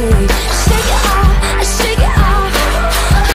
away